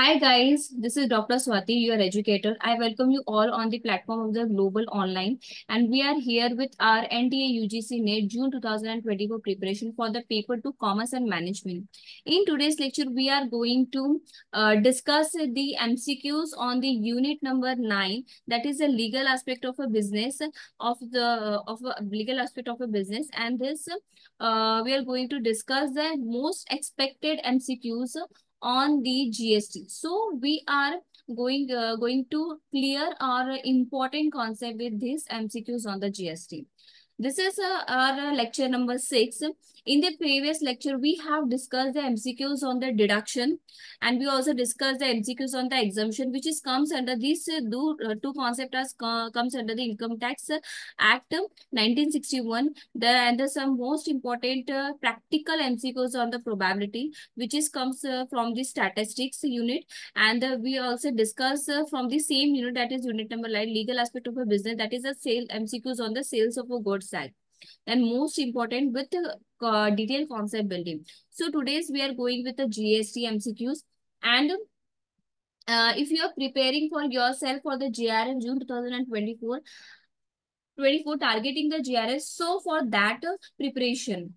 Hi guys, this is Dr. Swati, your educator. I welcome you all on the platform of the Global Online and we are here with our NTA UGC NET June 2024 preparation for the paper to Commerce and Management. In today's lecture, we are going to uh, discuss the MCQs on the unit number 9 that is a legal aspect of a business of the of a legal aspect of a business and this uh, we are going to discuss the most expected MCQs on the GST. So we are going uh, going to clear our important concept with these MCQs on the GST. This is uh, our lecture number six. In the previous lecture, we have discussed the MCQs on the deduction and we also discussed the MCQs on the exemption, which is comes under these uh, uh, two concepts as uh, comes under the Income Tax Act 1961. There and there's some most important uh, practical MCQs on the probability, which is comes uh, from the statistics unit. And uh, we also discuss from the same unit that is unit number nine, legal aspect of a business, that is a sale MCQs on the sales of a goods side and most important with uh, detailed concept building. So today's we are going with the GST MCQs and uh, if you are preparing for yourself for the JRF June 2024, 24 targeting the JRF. So for that uh, preparation,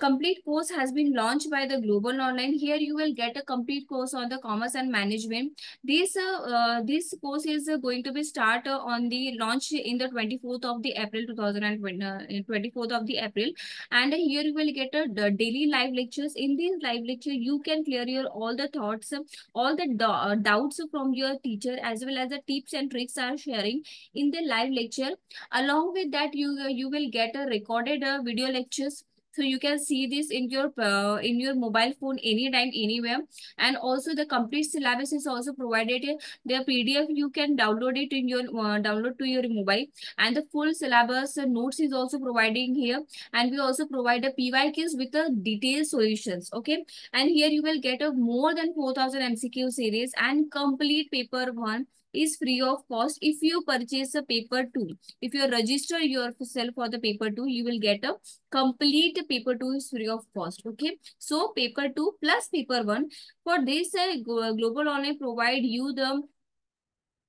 complete course has been launched by the Global Online. Here you will get a complete course on the commerce and management. This uh, uh, this course is uh, going to be start uh, on the launch in the 24th of the April 2020, 24th uh, of the April. And here you will get a daily live lectures. In these live lecture, you can clear your all the thoughts, all the do doubts from your teacher as well as the tips and tricks are sharing in the live lecture. Along with that, you you will get a recorded video lectures so you can see this in your uh, in your mobile phone anytime, anywhere. And also the complete syllabus is also provided. The PDF you can download it in your uh, download to your mobile. And the full syllabus uh, notes is also providing here. And we also provide a PYQs with the detailed solutions. Okay. And here you will get a more than 4000 MCQ series and complete paper one is free of cost if you purchase a paper 2. If you register yourself for the paper 2, you will get a complete paper 2 is free of cost. Okay. So paper 2 plus paper 1. For this, uh, Global Online provide you the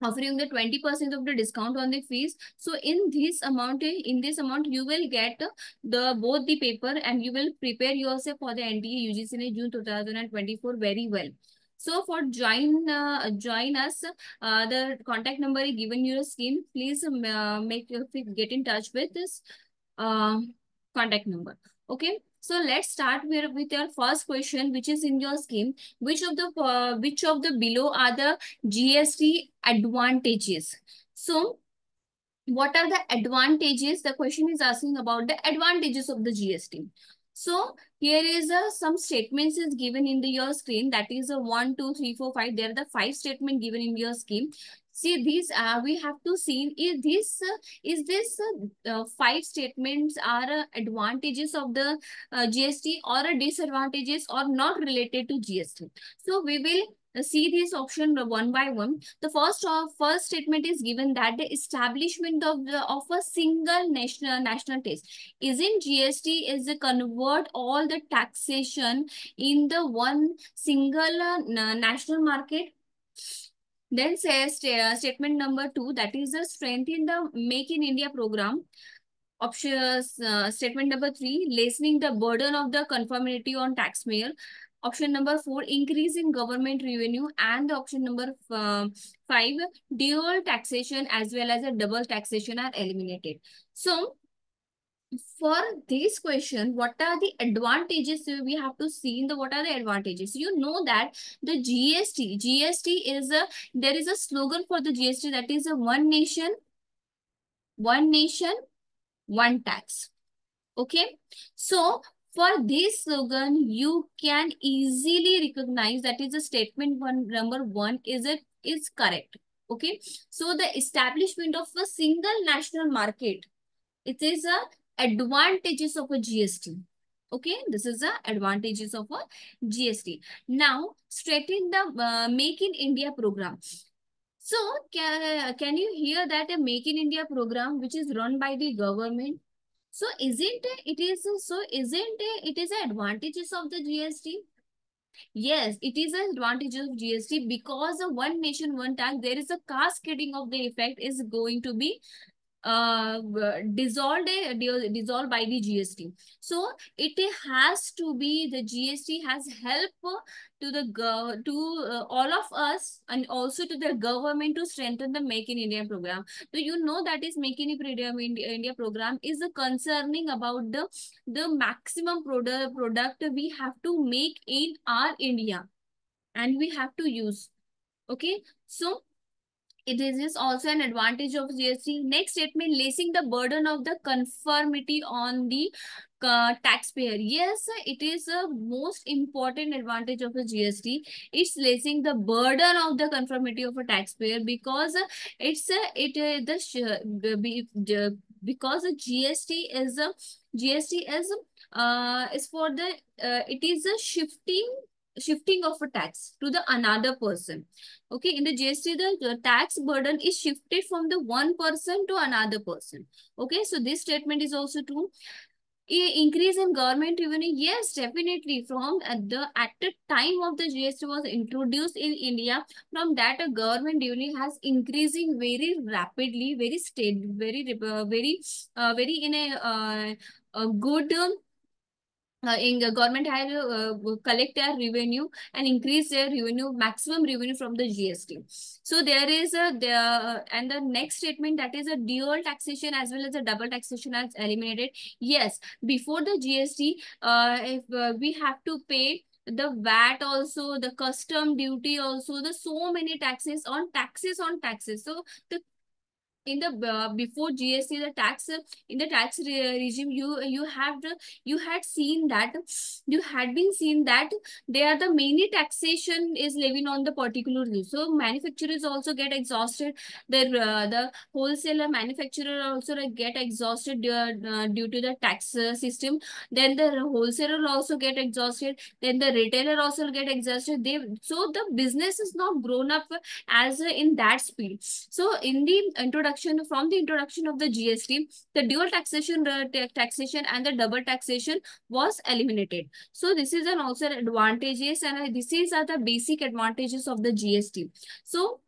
offering the 20% of the discount on the fees. So in this amount, in this amount, you will get the both the paper and you will prepare yourself for the NTA UGC in June 2024 very well. So for join uh, join us, uh, the contact number is given your screen. Please um, uh, make get in touch with this uh, contact number. Okay. So let's start with, with your first question, which is in your scheme. Which of the uh, which of the below are the GST advantages? So what are the advantages? The question is asking about the advantages of the GST. So here is a, some statements is given in the your screen. That is a one, two, three, four, five. There are the five statement given in your scheme. See these uh, we have to see is this uh, is this uh, five statements are uh, advantages of the uh, GST or a disadvantages or not related to GST. So we will see this option one by one. The first of first statement is given that the establishment of the of a single national national tax is in GST is convert all the taxation in the one single uh, national market. Then says uh, statement number two that is the strength in the Make in India program. Options uh, statement number three, lessening the burden of the conformity on taxpayer. Option number four, increase in government revenue. And option number uh, five, dual taxation as well as a double taxation are eliminated. So, for this question, what are the advantages we have to see in the what are the advantages? You know that the GST, GST is a, there is a slogan for the GST that is a one nation, one nation, one tax. Okay. So for this slogan, you can easily recognize that is a statement one number one is it is correct. Okay. So the establishment of a single national market, it is a advantages of a GST. Okay, this is the advantages of a GST. Now, straighten the uh, Make in India program. So, can, can you hear that a Make in India program which is run by the government so isn't it is so isn't it is advantages of the GST? Yes, it is an advantage of GST because of one nation, one tax, there is a cascading of the effect is going to be uh, dissolved dissolved by the GST. So it has to be the GST has help to the to uh, all of us and also to the government to strengthen the Make in India program. So you know that is Make in India, India program is concerning about the the maximum product product we have to make in our India and we have to use. Okay, so it is also an advantage of GST. Next statement, lacing the burden of the conformity on the uh, taxpayer. Yes, it is a most important advantage of a GST. It's lacing the burden of the conformity of a taxpayer because it's a, it uh, the because GST is a GST is uh is for the uh, it is a shifting shifting of a tax to the another person. Okay, in the GST, the, the tax burden is shifted from the one person to another person. Okay, so this statement is also true. increase in government revenue, yes, definitely. From at the at the time of the GST was introduced in India, from that a government revenue has increasing very rapidly, very steady, very uh, very uh, very in a, uh, a good uh, in the government had uh, collect their revenue and increase their revenue maximum revenue from the gst so there is a there and the next statement that is a dual taxation as well as a double taxation as eliminated yes before the gst uh, if uh, we have to pay the VAT also, the custom duty also, the so many taxes on taxes on taxes. So the in the uh, before GST, the tax in the tax re regime, you you have the you had seen that you had been seen that there are the many taxation is living on the particular use. So manufacturers also get exhausted. The uh, the wholesaler manufacturer also get exhausted due, uh, due to the tax system. Then the wholesaler also get exhausted. Then the retailer also get exhausted. They so the business is not grown up as in that speed. So in the introduction introduction from the introduction of the GST, the dual taxation uh, taxation and the double taxation was eliminated. So this is an also advantages and this is are the basic advantages of the GST. So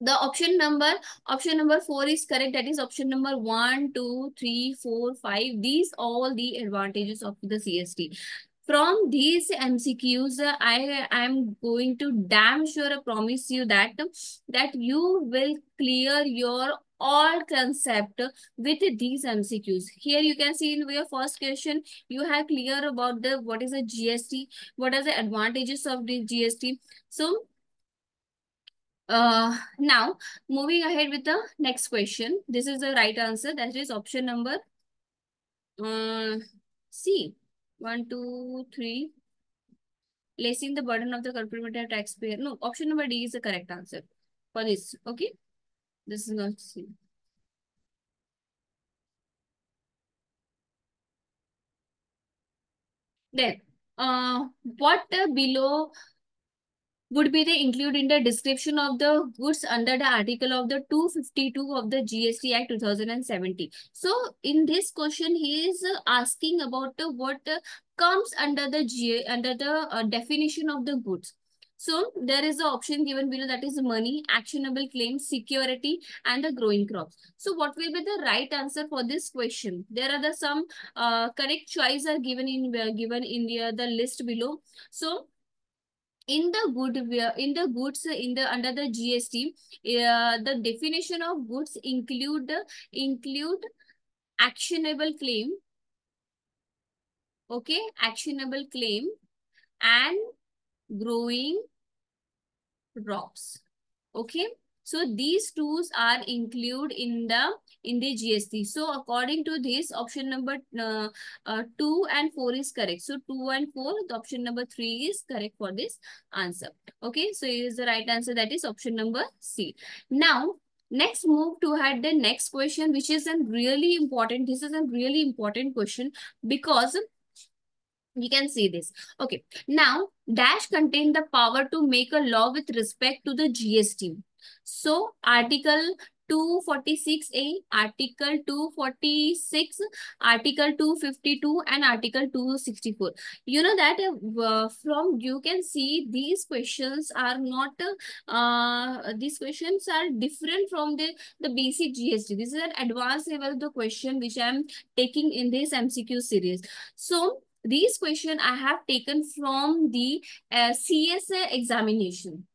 the option number option number four is correct that is option number one two three four five these all the advantages of the gst from these mcqs i am going to damn sure promise you that that you will clear your all concept with these MCQs. Here you can see in your first question, you have clear about the what is a GST, what are the advantages of the GST. So uh, now moving ahead with the next question. This is the right answer. That is option number uh, C. One, two, three. Placing the burden of the corporate taxpayer. No, option number D is the correct answer for this. Okay. This is not C. Then, uh, what below would be they include in the description of the goods under the article of the 252 of the GST Act 2017. So in this question, he is asking about the what comes under the G under the uh, definition of the goods. So there is the option given below that is money, actionable claims, security, and the growing crops. So what will be the right answer for this question? There are the some uh, correct choice are given in uh, given in the, the list below. So in the good in the goods in the under the gst uh, the definition of goods include include actionable claim okay actionable claim and growing crops okay so these tools are included in the in the GST. So according to this, option number uh, uh, 2 and 4 is correct. So 2 and 4, the option number 3 is correct for this answer. Okay, so is the right answer that is option number C. Now, next move to add the next question, which is a really important. This is a really important question because you can see this. Okay. Now, dash contain the power to make a law with respect to the GST. So, article 246A, Article 246, Article 252 and Article 264. You know that uh, from you can see these questions are not, uh, these questions are different from the, the basic GST. This is an advanced level of the question which I am taking in this MCQ series. So these question I have taken from the uh, CSA examination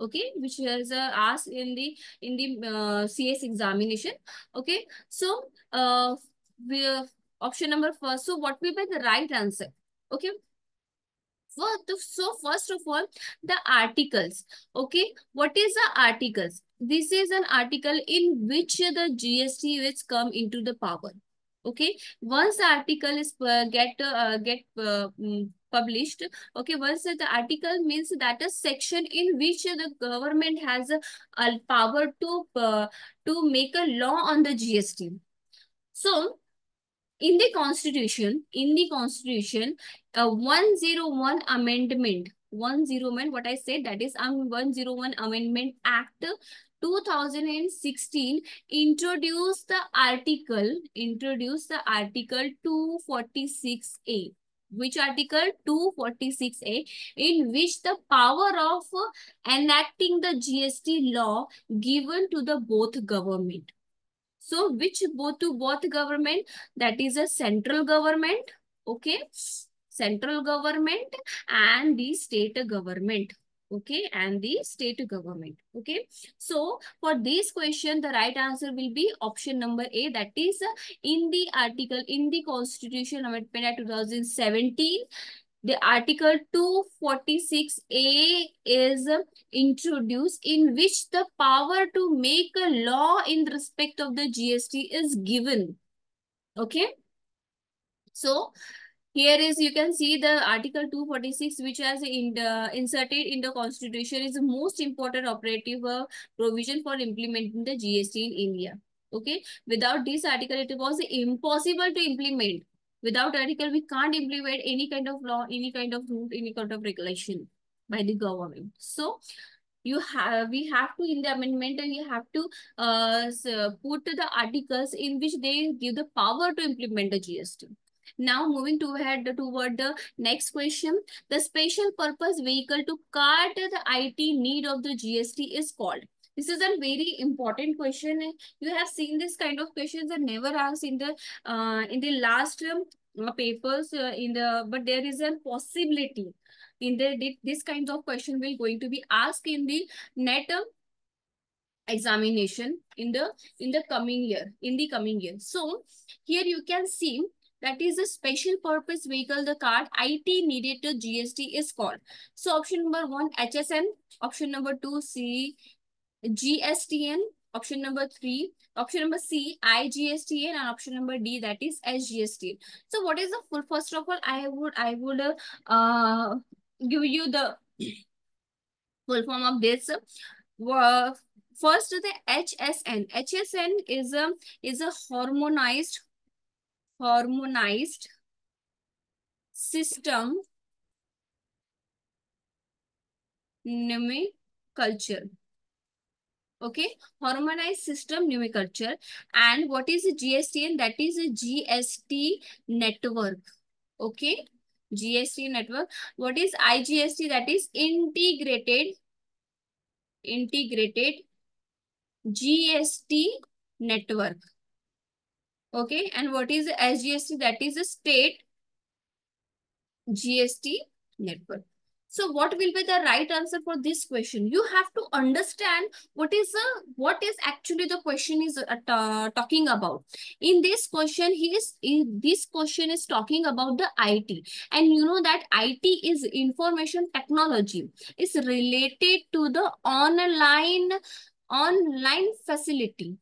okay which is uh, asked in the in the uh, CS examination. Okay so uh we uh, option number first so what will be the right answer? Okay. So first of all the articles. Okay what is the articles? This is an article in which the gst is come into the power okay? Once the article is uh, get uh, get uh, mm, published okay once the article means that a section in which the government has a, a power to uh, to make a law on the gst so in the constitution in the constitution a 101 amendment 101 what i said that is um 101 amendment act 2016 introduced the article introduced the article 246a which article? 246a in which the power of enacting the gst law given to the both government. So which both to both government? That is a central government okay? Central government and the state government okay and the state government okay. So for this question the right answer will be option number a that is uh, in the article in the constitution amendment 2017 the article 246a is uh, introduced in which the power to make a law in respect of the gst is given okay. So here is you can see the article 246 which has in the, inserted in the constitution is the most important operative uh, provision for implementing the GST in India. Okay. Without this article it was impossible to implement. Without article we can't implement any kind of law, any kind of rule, any kind of regulation by the government. So you have we have to in the amendment and you have to uh, put the articles in which they give the power to implement the GST. Now moving to ahead toward the next question. The special purpose vehicle to cart the IT need of the GST is called. This is a very important question. You have seen this kind of questions are never asked in the uh, in the last um, papers uh, in the but there is a possibility in the this kind of question will going to be asked in the net um, examination in the in the coming year in the coming year so here you can see that is a special purpose vehicle the card IT needed to GST is called. So option number one HSN, option number two C GSTN, option number three, option number C IGSTN and option number D that is SGST. So what is the full first of all I would I would uh, give you the full form of this. Uh, first the HSN. HSN is a is a harmonized harmonized system culture. Okay, harmonized system culture. And what is a GSTN? That is a GST network. Okay, GST network. What is IGST? That is integrated, integrated GST network. Okay. And what is the SGST? That is a state GST network. So what will be the right answer for this question? You have to understand what is the what is actually the question is uh, talking about. In this question, he is in this question is talking about the IT, and you know that IT is information technology. It's related to the online online facility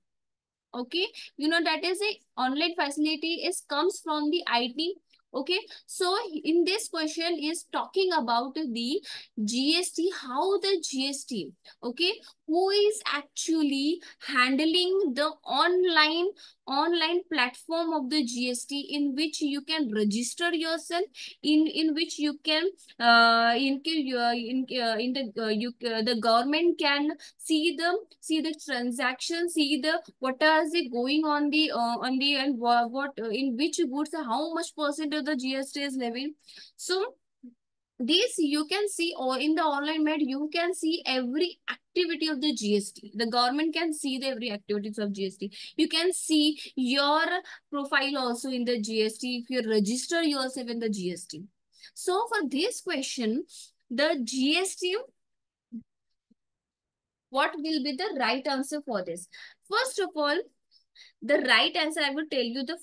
okay you know that is a online facility is comes from the it Okay, so in this question is talking about the GST, how the GST, okay, who is actually handling the online online platform of the GST in which you can register yourself, in in which you can uh, in in uh, in the uh, you uh, the government can see the see the transaction, see the what is it going on the uh, on the and what, what uh, in which goods how much percent the GST is levied. So this you can see or in the online made you can see every activity of the gst the government can see the every activities of gst you can see your profile also in the gst if you register yourself in the gst so for this question the gst what will be the right answer for this? First of all the right answer i will tell you the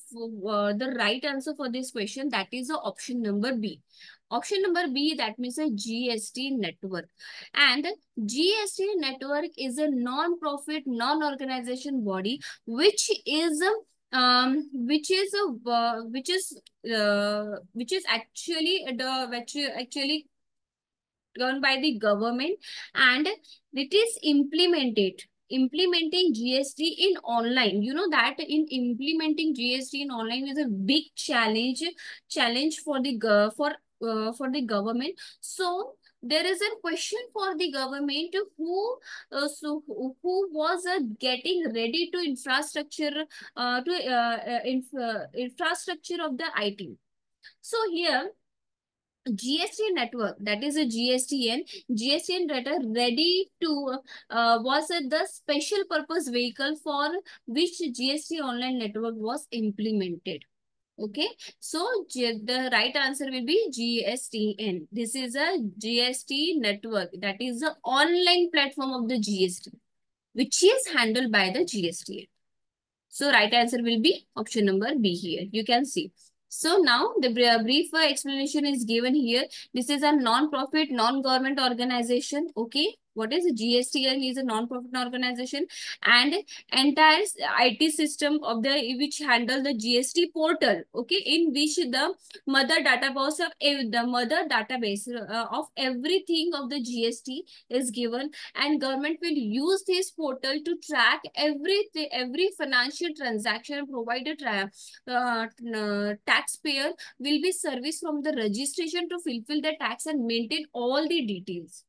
uh, the right answer for this question that is the option number b Option number B, that means a GST network. And GST network is a non-profit, non-organization body, which is um which is a uh, which is uh, which is actually the which actually run by the government and it is implemented implementing GST in online. You know that in implementing GST in online is a big challenge challenge for the for uh, for the government. So there is a question for the government who uh, so who, was uh, getting ready to infrastructure uh, to uh, uh, inf uh, infrastructure of the IT. So here GST network, that is a GSTN, GSTN data ready to, uh, was the special purpose vehicle for which GST online network was implemented. Okay, so G the right answer will be GSTN. This is a GST network, that is the online platform of the GST, which is handled by the GSTN. So right answer will be option number B here. You can see. So now the uh, brief explanation is given here. This is a non-profit, non-government organization. Okay what is GSTN is a non-profit organization. And entire IT system of the which handle the GST portal, okay, in which the mother database of the mother database uh, of everything of the GST is given. And government will use this portal to track every every financial transaction provided uh, uh, taxpayer will be serviced from the registration to fulfill the tax and maintain all the details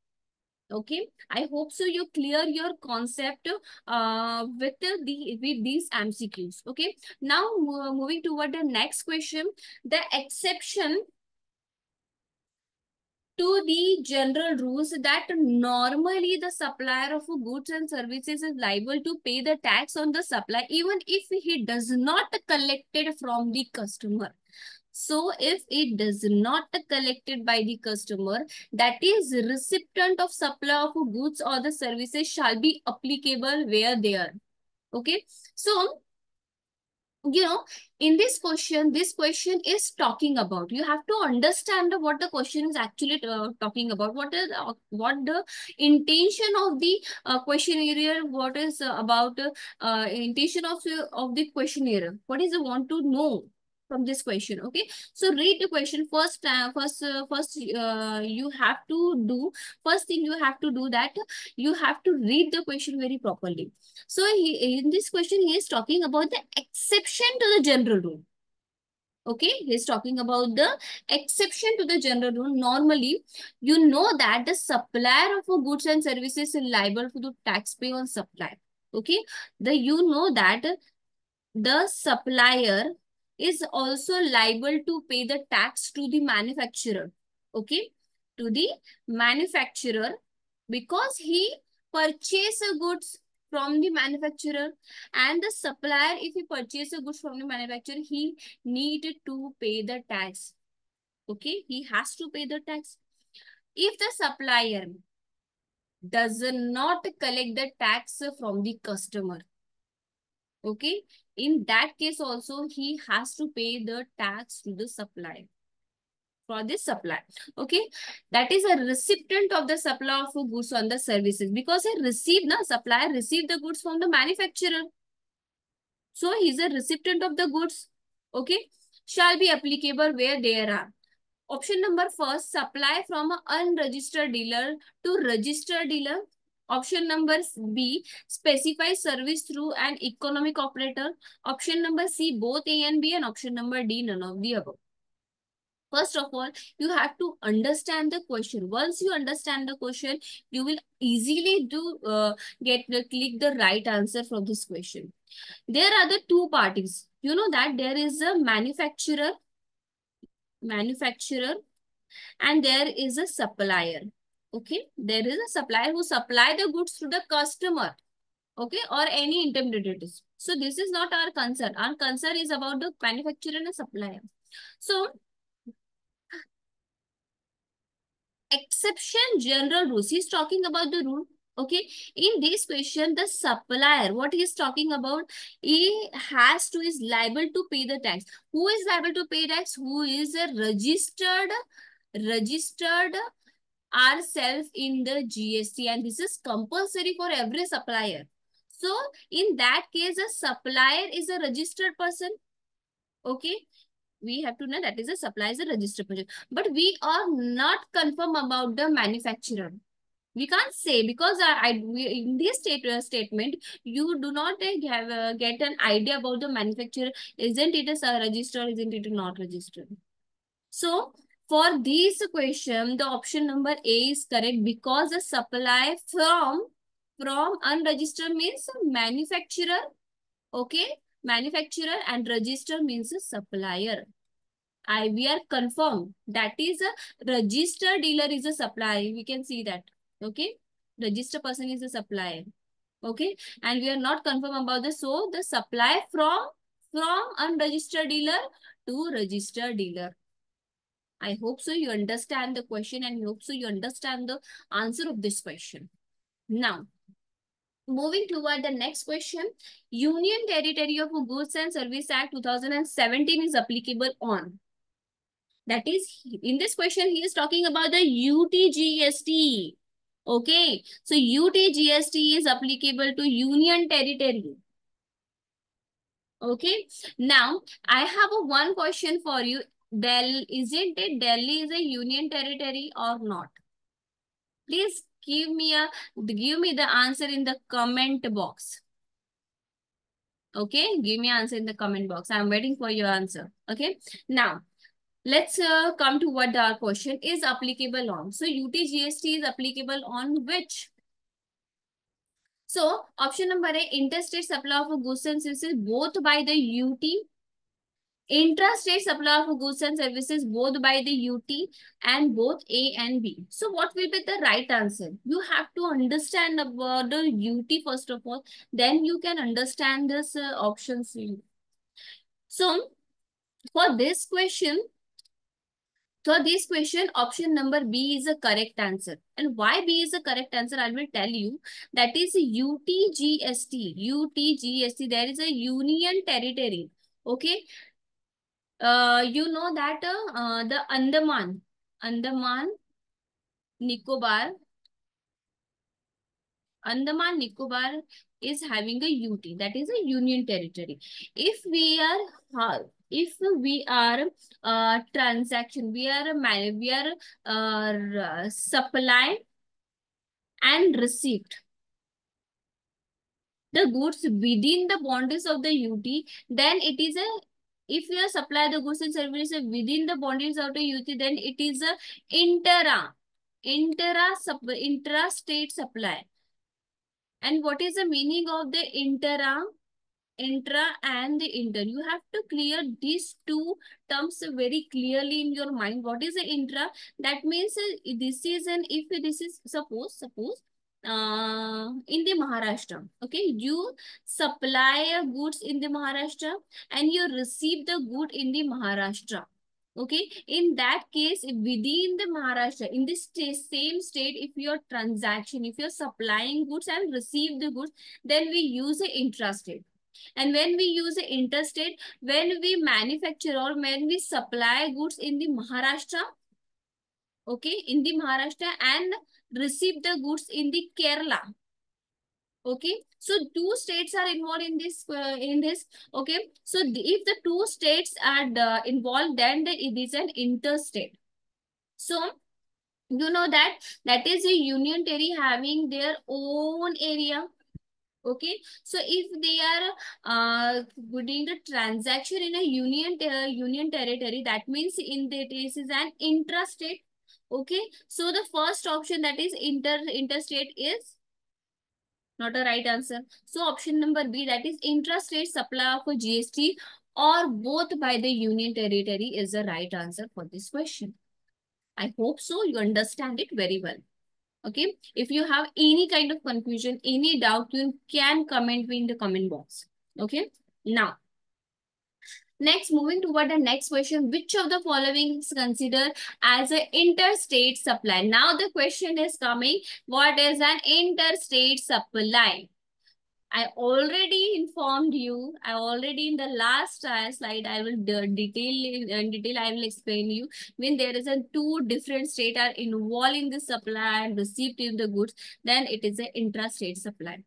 okay i hope so you clear your concept uh with the with these mcqs okay now moving toward the next question the exception to the general rules that normally the supplier of goods and services is liable to pay the tax on the supply even if he does not collect it from the customer so if it does not collected by the customer, that is recipient of supply of goods or the services shall be applicable where they are. Okay. So you know, in this question, this question is talking about. You have to understand what the question is actually uh, talking about. What is uh, what the intention of the uh, questionnaire? What is uh, about uh, intention of of the questionnaire? What is want to know? From this question okay? So read the question first uh, first uh, first uh, you have to do first thing you have to do that you have to read the question very properly. So he, in this question he is talking about the exception to the general rule okay? He's talking about the exception to the general rule. Normally you know that the supplier of goods and services is liable for the tax pay on supply okay? The you know that the supplier is also liable to pay the tax to the manufacturer. Okay. To the manufacturer because he purchase goods from the manufacturer and the supplier if he purchase goods from the manufacturer he needed to pay the tax okay he has to pay the tax if the supplier does not collect the tax from the customer okay? In that case also he has to pay the tax to the supplier. For this supply okay? That is a recipient of the supply of goods on the services. Because he received the supplier received the goods from the manufacturer. So he's a recipient of the goods okay? Shall be applicable where there are. Option number first, supply from an unregistered dealer to registered dealer. Option number B, specify service through an e-commerce operator. Option number C, both A and B. And option number D, none of the above. First of all, you have to understand the question. Once you understand the question, you will easily do uh, get the click the right answer from this question. There are the two parties. You know that there is a manufacturer, manufacturer, and there is a supplier. Okay, there is a supplier who supply the goods to the customer. Okay, or any intermediaries. So this is not our concern. Our concern is about the manufacturer and supplier. So exception general rules. He's talking about the rule. Okay. In this question, the supplier, what he is talking about, he has to, is liable to pay the tax. Who is liable to pay tax? Who is a registered, registered ourselves in the GST and this is compulsory for every supplier. So in that case, a supplier is a registered person. Okay we have to know that is a supplier is a registered person. But we are not confirm about the manufacturer. We can't say because I, I in this state, uh, statement, you do not uh, have uh, get an idea about the manufacturer. Isn't it a registered? Isn't it not registered? So for this question, the option number A is correct because the supply from from unregistered means manufacturer. Okay, manufacturer and register means supplier. I we are confirmed that is uh, a registered dealer is a supplier. We can see that. Okay. Register person is a supplier. Okay. And we are not confirmed about this. So the supply from from unregistered dealer to registered dealer. I hope so you understand the question and hope so you understand the answer of this question. Now, moving toward the next question, Union Territory of Goods and Service Act 2017 is applicable on. That is, in this question, he is talking about the UTGST. Okay, so UTGST is applicable to Union Territory. Okay, now I have a one question for you. Delhi, isn't it Delhi is a Union Territory or not? Please give me a give me the answer in the comment box. Okay, give me answer in the comment box. I'm waiting for your answer. Okay, now let's uh, come to what our question is applicable on. So UTGST is applicable on which? So option number A, interstate supply of goods and services both by the UT Intrastate supply of goods and services both by the UT and both A and B. So what will be the right answer? You have to understand about the UT first of all. Then you can understand this uh, option C. So for this question, for this question, option number B is a correct answer. And why B is a correct answer, I will tell you. That is UTGST. UTGST. There is a union territory. Okay uh, you know that uh, the Andaman, Andaman, Nicobar, Andaman Nicobar is having a UT, that is a union territory. If we are, if we are uh, transaction, we are we are uh, supply and received the goods within the boundaries of the UT, then it is a if you supply the goods and services within the boundaries of the UT, then it is a intra, intra, intra-state supply. And what is the meaning of the intra, intra and the inter? You have to clear these two terms very clearly in your mind. What is the intra? That means uh, this is an, if this is, suppose, suppose, uh, in the Maharashtra. Okay, you supply goods in the Maharashtra and you receive the good in the Maharashtra. Okay, in that case, within the Maharashtra, in this same state, if your transaction, if you're supplying goods and receive the goods, then we use the intrastate. And when we use the interstate, when we manufacture or when we supply goods in the Maharashtra, okay, in the Maharashtra and receive the goods in the Kerala. okay so two states are involved in this uh, in this okay? So the, if the two states are uh, involved then the, it is an interstate. So you know that that is a union territory having their own area okay? So if they are uh doing the transaction in a union uh, union territory that means in that this is an intrastate okay so the first option that is inter interstate is not a right answer. So option number B that is intrastate supply of GST or both by the union territory is the right answer for this question. I hope so you understand it very well. Okay. If you have any kind of confusion, any doubt, you can comment me in the comment box. Okay. Now, Next, moving toward the next question, which of the following is considered as an interstate supply? Now the question is coming, what is an interstate supply? I already informed you. I already in the last uh, slide, I will detail in detail. I will explain you when there is a two different state are involved in the supply and received in the goods, then it is an intrastate supply.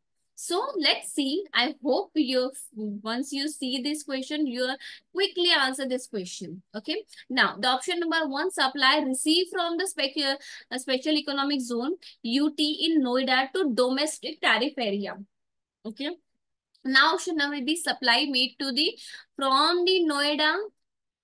So let's see. I hope you, once you see this question, you'll quickly answer this question. Okay. Now, the option number one, supply received from the special, uh, special economic zone, UT in Noida to domestic tariff area. Okay. Now, option number B, supply made to the, from the Noida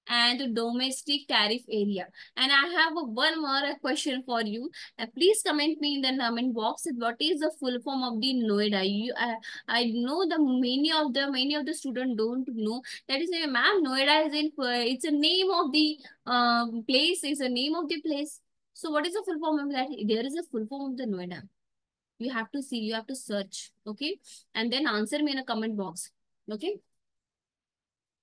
and domestic tariff area. And I have one more question for you. Uh, please comment me in the comment box. What is the full form of the Noida? You, uh, I know the many of the many of the students don't know. That is, uh, ma'am, Noida is in. Uh, it's a name of the um, place. It's a name of the place. So what is the full form of that? There is a full form of the Noida. You have to see. You have to search. Okay, and then answer me in a comment box. Okay.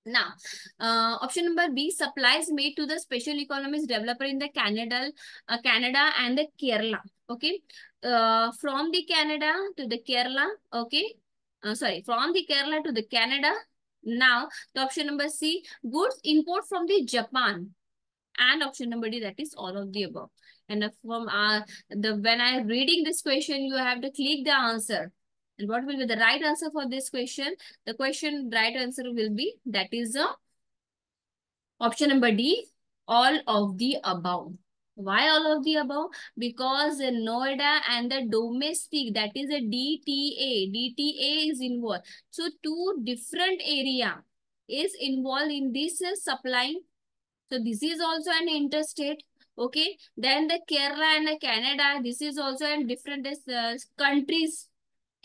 Now, uh, option number B, supplies made to the special economies developer in the Canada, uh, Canada and the Kerala. Okay, uh, from the Canada to the Kerala. Okay, uh, sorry, from the Kerala to the Canada. Now, the option number C, goods import from the Japan. And option number D, that is all of the above. And from uh, the when I reading this question, you have to click the answer. And what will be the right answer for this question? The question right answer will be that is a option number D, all of the above. Why all of the above? Because the Noida and the domestic, that is a DTA. DTA is involved. So two different area is involved in this uh, supplying. So this is also an interstate. Okay. Then the Kerala and the Canada, this is also in different uh, countries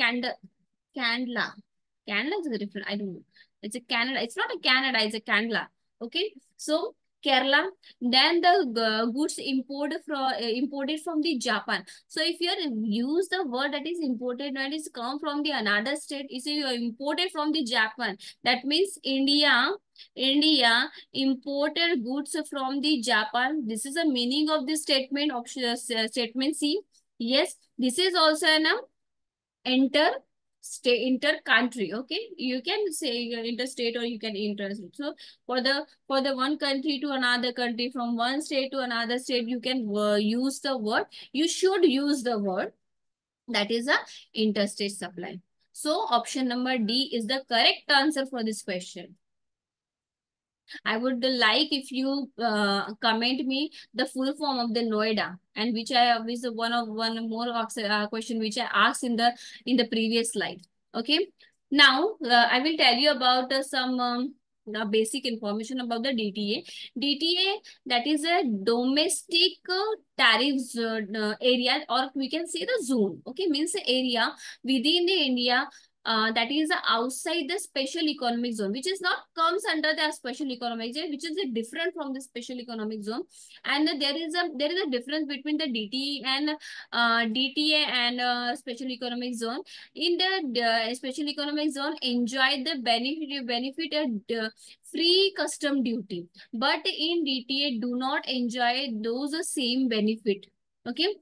Canada. Canada. Canada is different. I don't know. It's a Canada. It's not a Canada. It's a Canada. Okay. So Kerala. Then the goods imported from uh, imported from the Japan. So if you use the word that is imported it's come from the another state, is you are imported from the Japan. That means India. India imported goods from the Japan. This is the meaning of this statement. Option uh, statement C. Yes, this is also an uh, enter stay inter country okay? You can say interstate or you can inter so for the for the one country to another country from one state to another state you can uh, use the word you should use the word that is a interstate supply. So option number d is the correct answer for this question I would like if you uh, comment me the full form of the Noida and which I is one of one more uh, question which I asked in the in the previous slide. Okay. Now uh, I will tell you about uh, some um, basic information about the DTA. DTA that is a domestic uh, tariffs uh, area or we can say the zone. Okay, means area within the India uh, that is outside the special economic zone, which is not comes under the special economic zone, which is different from the special economic zone. And there is a there is a difference between the DT and uh, DTA and uh, special economic zone. In the special economic zone, enjoy the benefit benefit a free custom duty, but in DTA do not enjoy those same benefit. Okay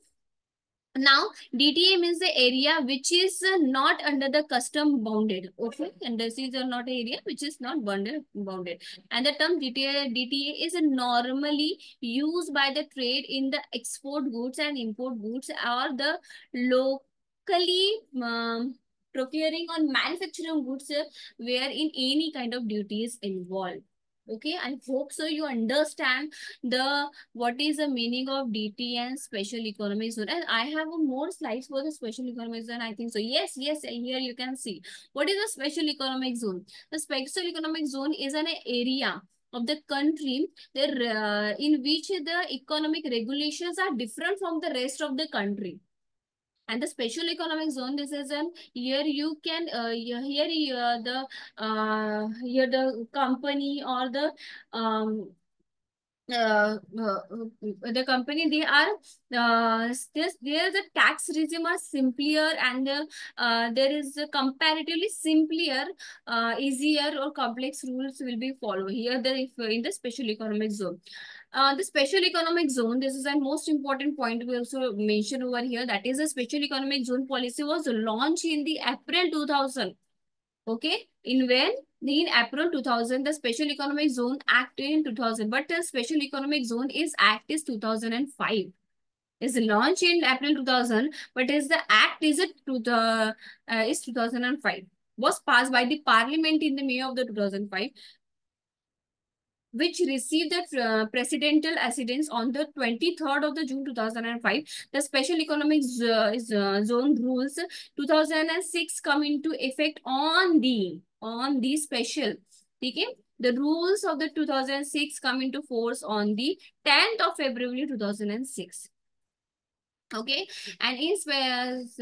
now, DTA means the area which is not under the custom bounded. Okay. And this is not area which is not bounded. bounded. And the term DTA, DTA is normally used by the trade in the export goods and import goods or the locally um, procuring on manufacturing goods uh, where in any kind of duty is involved okay i hope so you understand the what is the meaning of dt and special economic zone. And i have more slides for the special economic zone i think so. Yes yes here you can see. What is a special economic zone? The special economic zone is an area of the country there uh, in which the economic regulations are different from the rest of the country and the special economic zone this is an here you can uh, here uh, the uh, here the company or the um uh, uh, the company they are uh, this there the tax regime are simpler and uh, there is a comparatively simpler uh, easier or complex rules will be followed. Here the if in the special economic zone uh, the special economic zone, this is a most important point we also mention over here. That is a special economic zone policy was launched in the April 2000. Okay, in when? In April 2000, the Special Economic Zone Act in 2000. But the Special Economic Zone is Act is 2005 is launched in April 2000, but is the act is it to the uh, is 2005 was passed by the Parliament in the May of the 2005 which received the uh, presidential assistance on the 23rd of the June 2005. The Special Economic uh, Zone Rules 2006 come into effect on the on the special. Okay? The rules of the 2006 come into force on the 10th of February 2006 okay? And in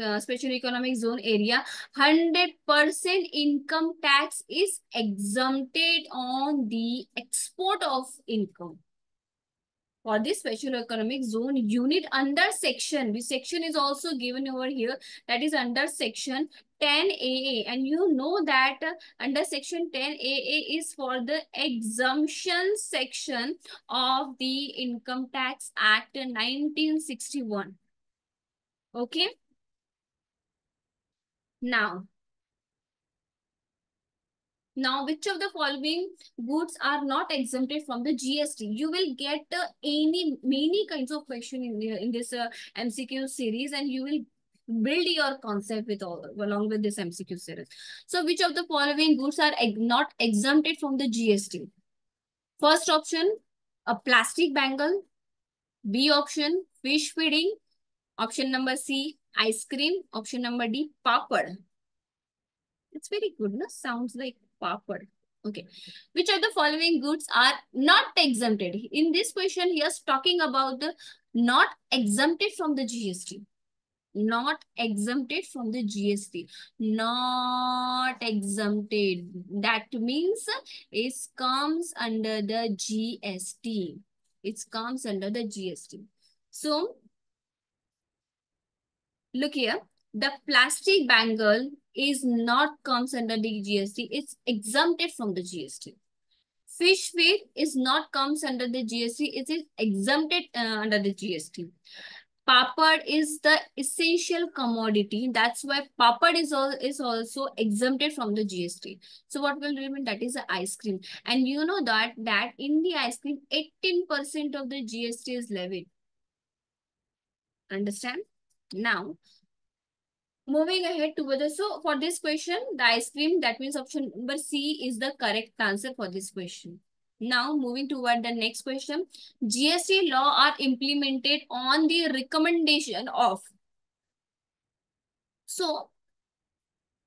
uh, special economic zone area 100% income tax is exempted on the export of income. For this special economic zone unit under section this section is also given over here that is under section 10 aa and you know that uh, under section 10 aa is for the exemption section of the income tax act 1961 Okay. Now, now, which of the following goods are not exempted from the GST? You will get uh, any many kinds of question in the, in this uh, MCQ series, and you will build your concept with all along with this MCQ series. So, which of the following goods are not exempted from the GST? First option, a plastic bangle. B option, fish feeding. Option number C, ice cream. Option number D, papad. It's very good, no? Sounds like papad. Okay. Which of the following goods are not exempted? In this question, he is talking about the not exempted from the GST. Not exempted from the GST. Not exempted. That means it comes under the GST. It comes under the GST. So, Look here, the plastic bangle is not comes under the GST. It's exempted from the GST. Fish feed is not comes under the GST. It is exempted uh, under the GST. Papad is the essential commodity. That's why papad is, all, is also exempted from the GST. So what will remain? That is the ice cream. And you know that, that in the ice cream, 18% of the GST is levied. Understand? Now, moving ahead to whether, so for this question, the ice cream, that means option number C is the correct answer for this question. Now, moving toward the next question. GST law are implemented on the recommendation of. So,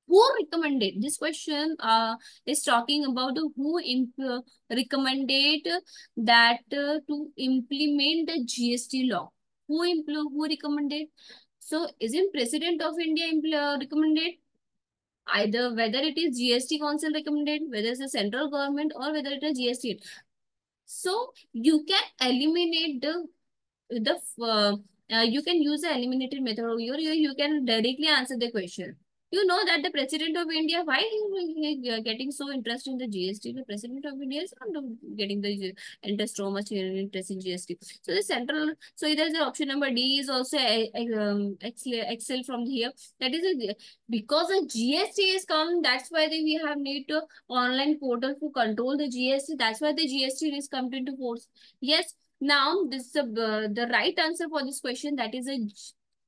who recommended this question uh, is talking about who imp recommended that uh, to implement the gst law who who recommended so isn't President of India uh, recommended? Either whether it is GST Council recommended, whether it's the central government or whether it is GST. So you can eliminate the the uh, uh, you can use the eliminated method or you, you can directly answer the question you know that the president of India, why he getting so interested in the GST? The president of India is not getting the interest so much interest in GST. So the central, so either the option number D is also um, excel from here. That is a, because the GST is come. That's why we have need to online portal to control the GST. That's why the GST is come into force. Yes. Now this is the, uh, the right answer for this question. That is a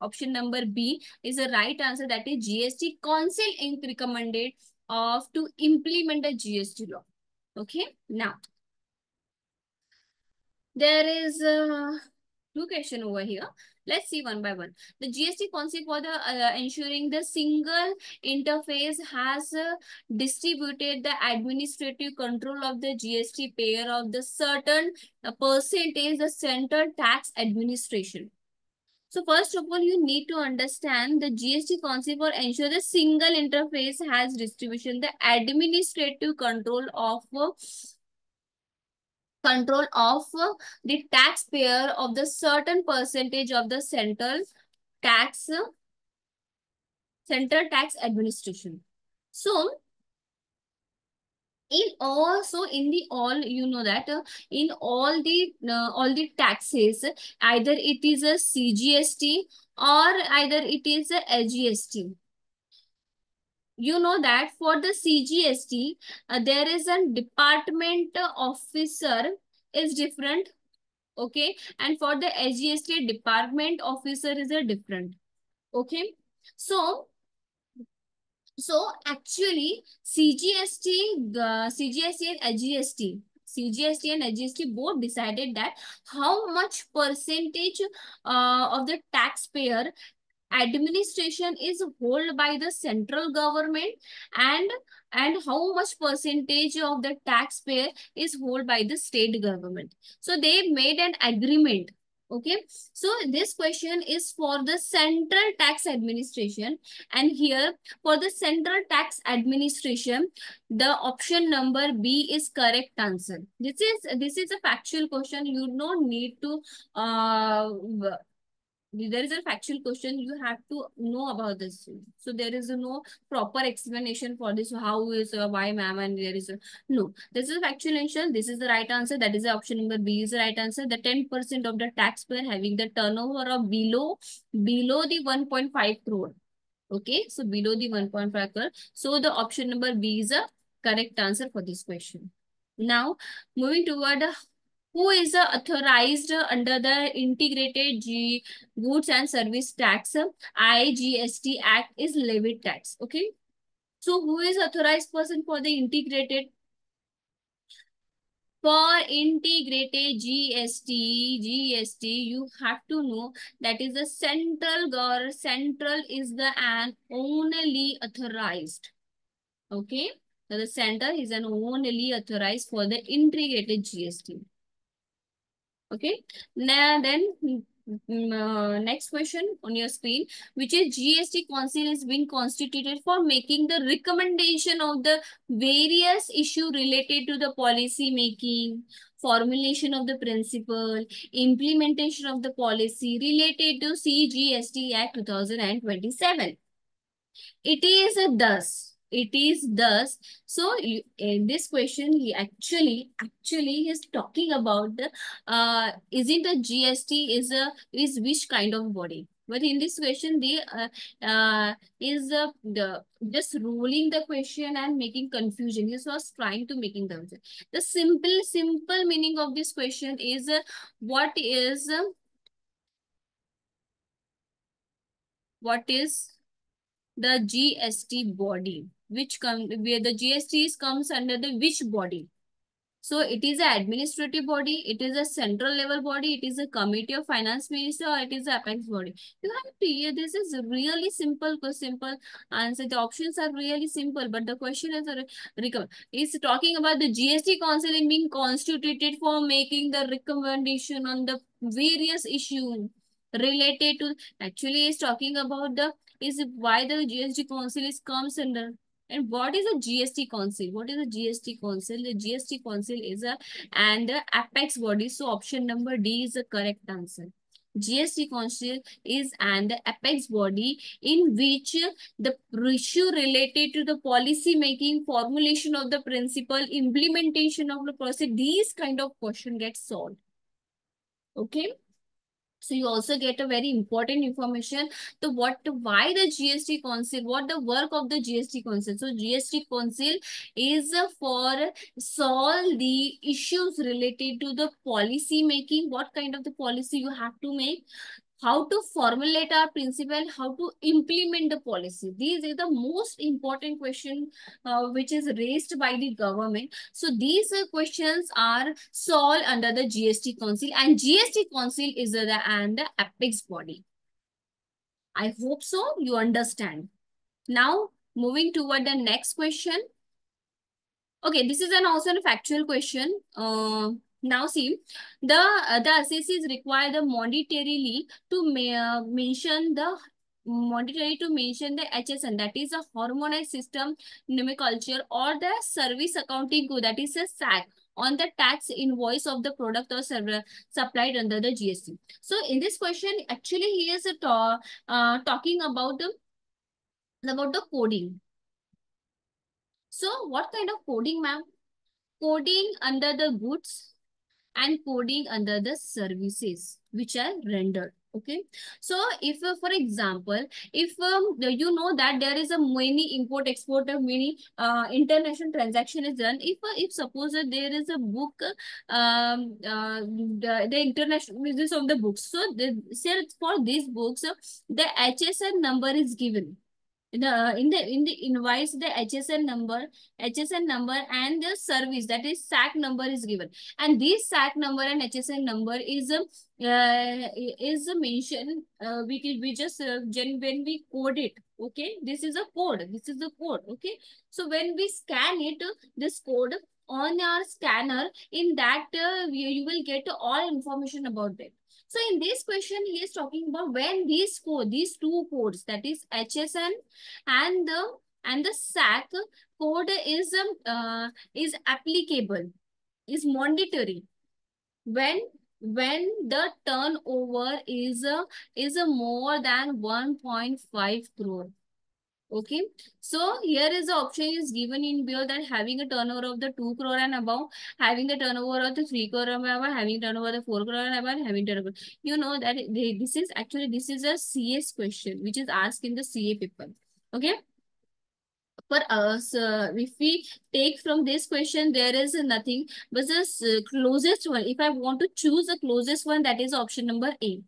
Option number B is the right answer. That is GST Council Inc. recommended of to implement the GST law. Okay. Now, there is a two question over here. Let's see one by one. The GST concept for the uh, ensuring the single interface has uh, distributed the administrative control of the GST payer of the certain uh, percentage the central tax administration. So first of all, you need to understand the GST concept for ensure the single interface has distribution, the administrative control of uh, control of the taxpayer of the certain percentage of the central tax central tax administration. So in all so in the all you know that uh, in all the uh, all the taxes either it is a cgst or either it is a sgst you know that for the CGST, uh, there is a department officer is different. Okay. And for the SGST, department officer is a different. Okay. So, so actually CGST, uh, CGST and SGST, CGST and SGST both decided that how much percentage uh, of the taxpayer administration is held by the central government and and how much percentage of the taxpayer is held by the state government. So they made an agreement okay. So this question is for the central tax administration. And here for the central tax administration the option number b is correct answer. This is this is a factual question. You don't need to uh there is a factual question. You have to know about this. So there is no proper explanation for this. How is uh, why ma'am and there is a no. This is a factual answer this is the right answer. That is the option number b is the right answer. The 10 percent of the taxpayer having the turnover of below below the 1.5 crore. Okay? So below the 1.5 crore. So the option number b is a correct answer for this question. Now moving toward who is uh, authorized under the Integrated G Goods and Service Tax IGST Act is levied tax. Okay. So who is authorized person for the integrated? For integrated GST, GST, you have to know that is the central government. Central is the and only authorized. Okay. So the center is an only authorized for the integrated GST. Okay. Now then mm, uh, next question on your screen, which is GST Council is being constituted for making the recommendation of the various issue related to the policy making, formulation of the principle, implementation of the policy related to CGST Act 2027. It is a thus it is thus. So you, in this question he actually actually he's talking about the uh isn't a gst is a is which kind of body? But in this question they uh, uh is uh, the just ruling the question and making confusion. He was trying to making the the simple simple meaning of this question is uh, what is uh, what is the gst body which come where the GST comes under the which body. So it is an administrative body, it is a central level body, it is a committee of finance minister, or it is a apex body. You have to hear this is really simple, simple answer. The options are really simple, but the question is uh, a is talking about the GST council in being constituted for making the recommendation on the various issues related to actually is talking about the is why the GST council is comes under and what is a GST council? What is a GST council? The GST council is a and the apex body. So option number D is the correct answer. GST council is an apex body in which the issue related to the policy making, formulation of the principle, implementation of the process, these kind of question get solved. Okay. So you also get a very important information. To what, why the GST Council, what the work of the GST Council. So GST Council is uh, for solve the issues related to the policy making, what kind of the policy you have to make, how to formulate our principle, how to implement the policy. These are the most important question uh, which is raised by the government. So these uh, questions are solved under the GST Council and GST Council is the, and the apex body. I hope so you understand. Now moving toward the next question. Okay, this is an also a factual question. Uh, now see, the uh, the assessees require the monetarily to ma uh, mention the monetary to mention the HSN that is a harmonized system nomenclature or the service accounting code that is a SAC on the tax invoice of the product or server supplied under the GST. So in this question, actually he is a ta uh, talking about the about the coding. So what kind of coding, ma'am? Coding under the goods and coding under the services which are rendered okay? So if uh, for example if um, you know that there is a many import export of many uh, international transaction is done. If uh, if suppose there is a book um uh, the, the international business of the books so the, for these books the hsn number is given the in the in the invoice the hsn number hsn number and the service that is sac number is given. And this sac number and hsn number is uh, is mentioned uh, we we just uh, when we code it okay? This is a code this is the code okay? So when we scan it this code on our scanner in that uh, you will get all information about it so in this question, he is talking about when these code, these two codes, that is HSN and the and the SAC code is um, uh, is applicable, is mandatory. When when the turnover is a is a more than 1.5 crore Okay. So here is the option is given in below that having a turnover of the 2 crore and above, having the turnover of the 3 crore and above, having turnover of the 4 crore and above, having turnover. You know that they, this is actually, this is a CS question, which is asked in the CA paper. Okay. For us, uh, if we take from this question, there is nothing but the uh, closest one. If I want to choose the closest one, that is option number A.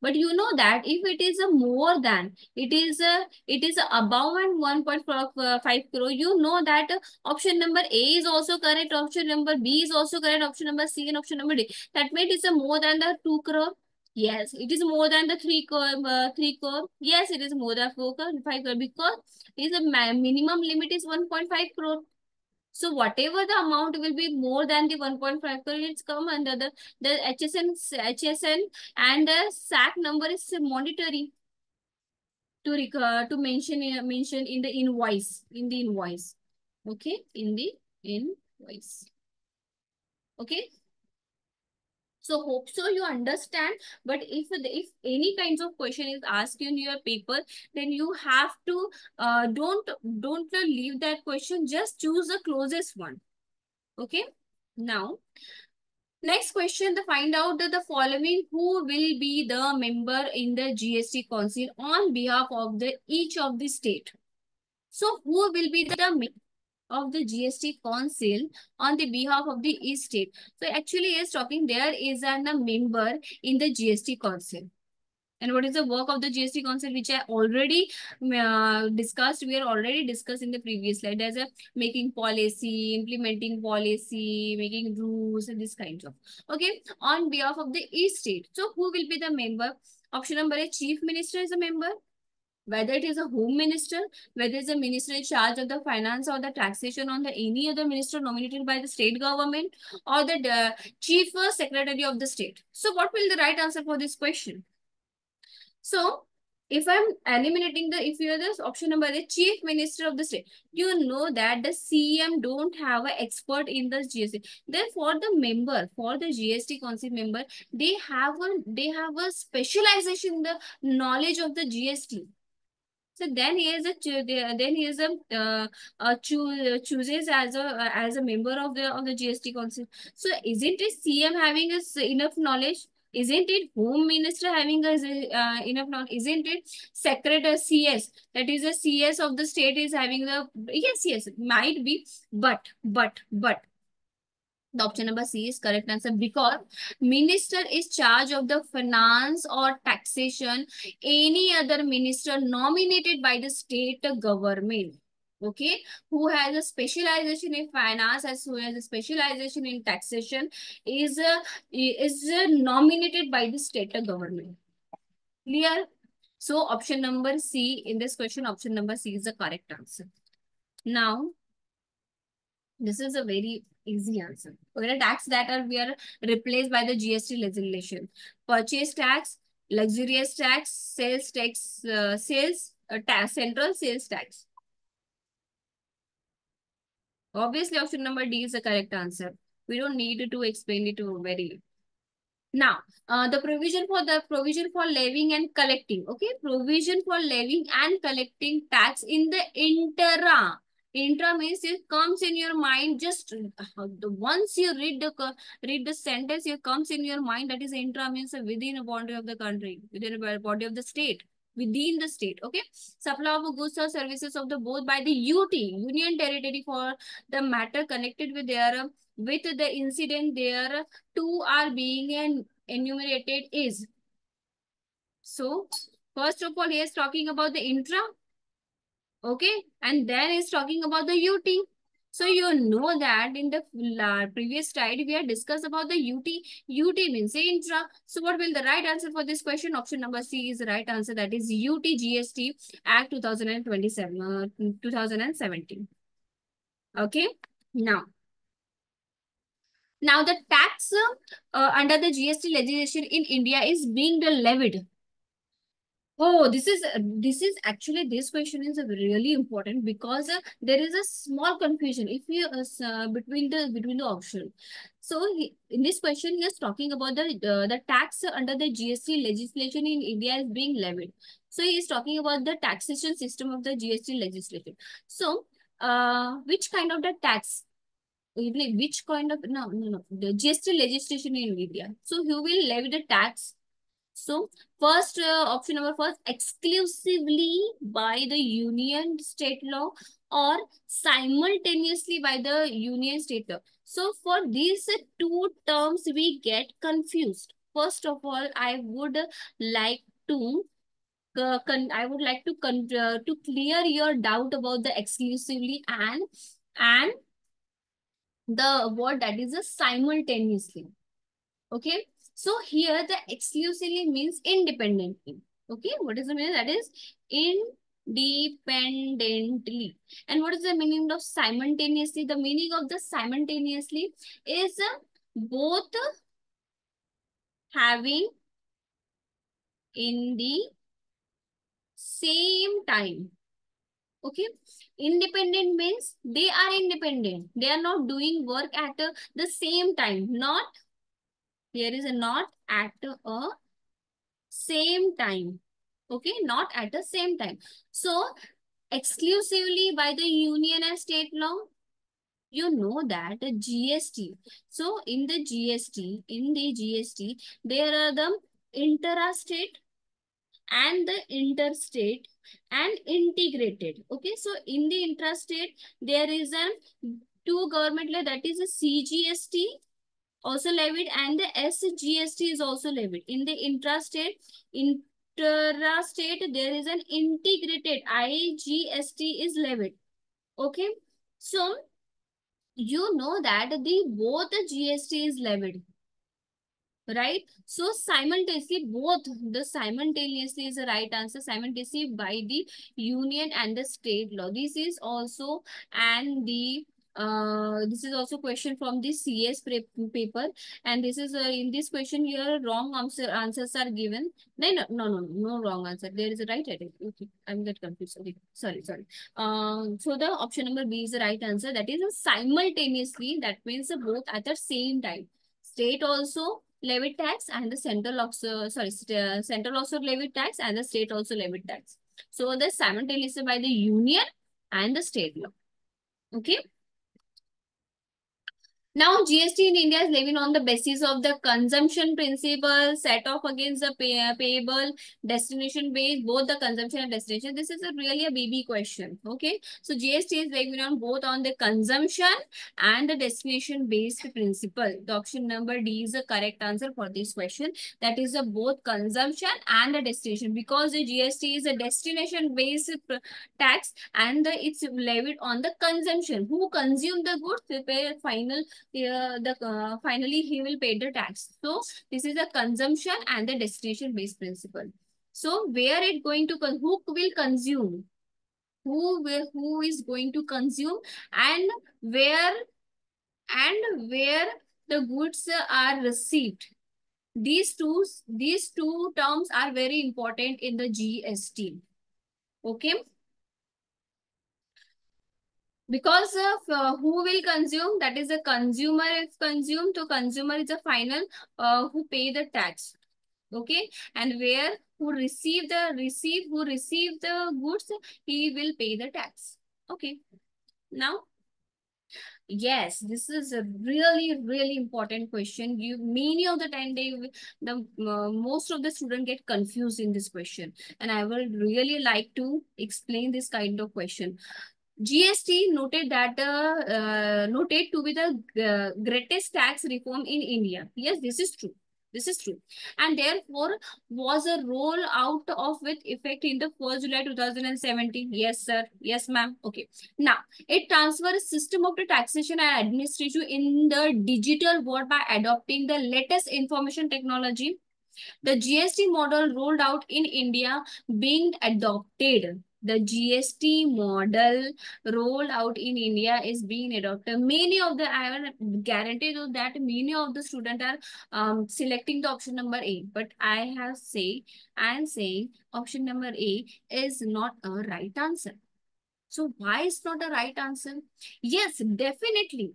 But you know that if it is a more than, it is a, it is above and uh, 1.5 crore, you know that uh, option number A is also correct, option number B is also correct, option number C and option number D. That means it's a more than the 2 crore. Yes, it is more than the 3 crore, um, uh, 3 crore. Yes, it is more than 4 crore, 5 crore because is a minimum limit is 1.5 crore. So whatever the amount will be more than the 1.5 crore, it's come under the, the HSN, HSN and the SAC number is monetary to uh, to mention uh, mention in the invoice in the invoice. Okay? In the invoice. Okay so hope so you understand. But if if any kinds of question is asked in your paper, then you have to uh, don't don't leave that question. Just choose the closest one. Okay. Now, next question to find out the following who will be the member in the GST council on behalf of the each of the state. So who will be the of the GST Council on the behalf of the East State. So actually is talking there is an, a member in the GST Council. And what is the work of the GST Council, which I already uh, discussed. We are already discussed in the previous slide as a making policy, implementing policy, making rules, and this kind of. Okay, on behalf of the East State. So who will be the member? Option number A, Chief Minister is a member whether it is a home minister, whether it's a minister in charge of the finance or the taxation on the any other minister nominated by the state government or the uh, chief secretary of the state. So what will the right answer for this question? So if I'm eliminating the, if you are this option number, the chief minister of the state, you know that the CM don't have an expert in the GST. Therefore, the member, for the GST council member, they have a, they have a specialization in the knowledge of the GST. So then he is a then he is a, uh, uh, choo chooses as a as a member of the of the GST council. So isn't a CM having a, enough knowledge? Isn't it Home Minister having a, uh, enough knowledge? Isn't it Secretary CS? That is a CS of the state is having the yes yes might be but but but The option number C is correct answer because minister is charge of the finance or taxation. Any other minister nominated by the state government. Okay, who has a specialization in finance as who has a specialization in taxation is uh, is uh, nominated by the state government. Clear? So option number C in this question, option number C is the correct answer. Now, this is a very easy answer. Okay, tax that are we are replaced by the GST legislation. Purchase tax, luxurious tax, sales tax, uh, sales uh, tax, central sales tax. Obviously, option number D is the correct answer. We don't need to explain it to very. Now, uh, the provision for the provision for levying and collecting. Okay, provision for levying and collecting tax in the intra Intra means it comes in your mind just uh, once you read the read the sentence, it comes in your mind. That is intra means within a boundary of the country, within a body of the state, within the state. Okay, supply of goods or services of the both by the UT Union Territory for the matter connected with their with the incident there two are being enumerated is. So first of all, he is talking about the intra Okay. And then it's talking about the UT. So you know that in the previous slide, we had discussed about the UT. UT means intra. So what will the right answer for this question? Option number C is the right answer. That is UT GST Act 2027, uh, 2017. Okay. Now, now the tax uh, under the GST legislation in India is being levied Oh, this is this is actually this question is really important because uh, there is a small confusion if you uh, uh, between the between the option. So he, in this question, he is talking about the uh, the tax under the GST legislation in India is being levied. So he is talking about the taxation system of the GST legislation. So, uh, which kind of the tax? Which kind of no no no the GST legislation in India? So he will levy the tax so first uh, option number first, exclusively by the union state law or simultaneously by the union state law. So for these two terms, we get confused. First of all, I would like to uh, I would like to uh, to clear your doubt about the exclusively and and the word that is a simultaneously. Okay. So here the exclusively means independently. Okay, what is the meaning? That is independently. And what is the meaning of simultaneously? The meaning of the simultaneously is uh, both having in the same time. Okay. Independent means they are independent. They are not doing work at uh, the same time. Not here is a not at a same time. Okay, not at the same time. So, exclusively by the union and state law, you know that the GST. So, in the GST, in the GST, there are the intrastate and the interstate and integrated. Okay, so in the intrastate, there is a two government law that is a CGST also levied and the SGST is also levied. In the intrastate, intrastate there is an integrated IGST is levied. Okay. So, you know that the both GST is levied. Right? So, simultaneously, both the simultaneously is the right answer. Simultaneously by the union and the state law. This is also and the uh, this is also question from the CS paper. And this is uh, in this question here wrong answer answers are given. No no no no no wrong answer. There is a right edit okay i'm get confused. Sorry sorry sorry. Um so the option number b is the right answer. That is simultaneously that means both at the same time. State also levy tax and the central also sorry uh, central also levy tax and the state also levy tax. So the simultaneously by the union and the state law. Okay Now, GST in India is levied on the basis of the consumption principle set off against the pay, uh, payable destination base, both the consumption and destination. This is a really a baby question. Okay. So, GST is levied on both on the consumption and the destination based principle. The option number D is the correct answer for this question. That is a both consumption and the destination because the GST is a destination based tax and the, it's levied on the consumption. Who consume the goods pay final uh, the uh, finally he will pay the tax. So this is a consumption and the destination based principle. So where it going to who will consume? Who will who is going to consume and where and where the goods are received. These two these two terms are very important in the GST. Okay because of uh, who will consume that is the consumer if consumed to consumer is the final uh, who pay the tax. Okay? And where who receive the receive who receive the goods he will pay the tax. Okay? Now yes this is a really really important question. You many of the time they the uh, most of the student get confused in this question. And i will really like to explain this kind of question GST noted that uh, uh, noted to be the uh, greatest tax reform in India. Yes, this is true. This is true. And therefore, was a roll out of with effect in the 1st July 2017. Yes, sir. Yes, ma'am. Okay. Now, it transfers system of the taxation and administration in the digital world by adopting the latest information technology. The GST model rolled out in India being adopted the GST model rolled out in India is being adopted. Many of the, I will guarantee you that many of the students are um, selecting the option number A. But I have say, I am saying option number A is not a right answer. So why is not a right answer? Yes, definitely.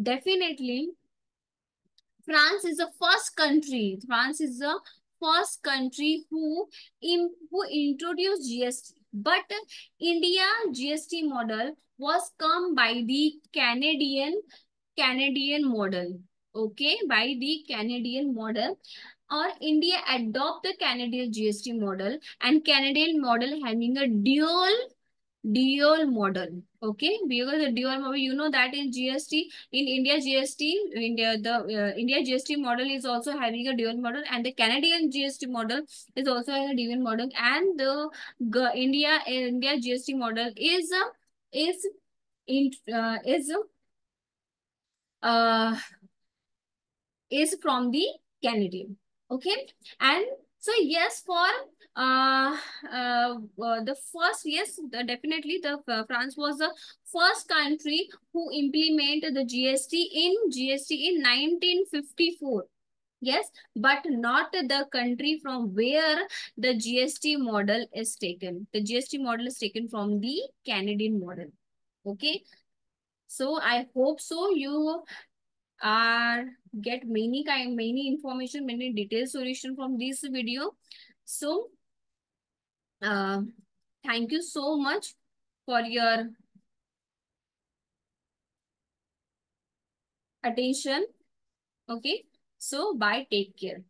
Definitely. France is the first country. France is the first country who, in, who introduced GST but India GST model was come by the Canadian Canadian model. Okay, by the Canadian model or India adopt the Canadian GST model and Canadian model having a dual dual model okay because the dual model you know that in gst in india gst india the uh, india gst model is also having a dual model and the canadian gst model is also a dual model and the india india gst model is uh, is in uh, is uh is from the canadian. Okay and so yes, for uh, uh, uh, the first, yes, the, definitely the uh, France was the first country who implemented the GST in GST in 1954. Yes, but not the country from where the GST model is taken. The GST model is taken from the Canadian model. Okay. So I hope so you are get many kind many information many detailed solution from this video. So uh, thank you so much for your attention. Okay so bye take care